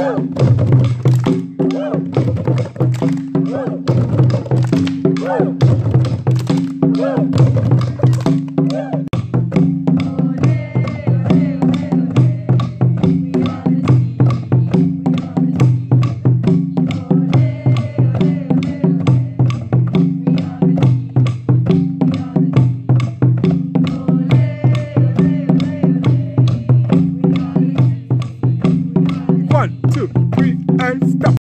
Woo! One, two, three, and stop.